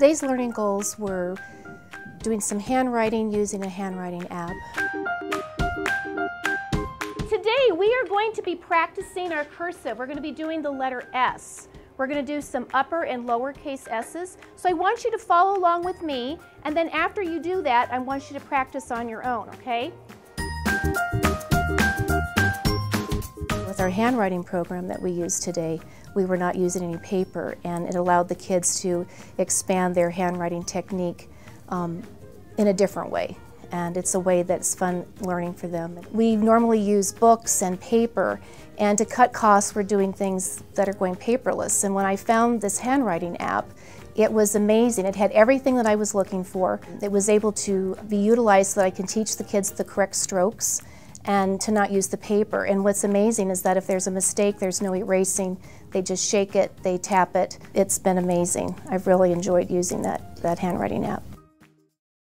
Today's learning goals were doing some handwriting using a handwriting app. Today we are going to be practicing our cursive. We're going to be doing the letter S. We're going to do some upper and lowercase s's. So I want you to follow along with me, and then after you do that, I want you to practice on your own, okay? With our handwriting program that we use today, we were not using any paper, and it allowed the kids to expand their handwriting technique um, in a different way. And it's a way that's fun learning for them. We normally use books and paper, and to cut costs, we're doing things that are going paperless. And when I found this handwriting app, it was amazing. It had everything that I was looking for. It was able to be utilized so that I can teach the kids the correct strokes and to not use the paper. And what's amazing is that if there's a mistake, there's no erasing. They just shake it, they tap it. It's been amazing. I've really enjoyed using that, that handwriting app.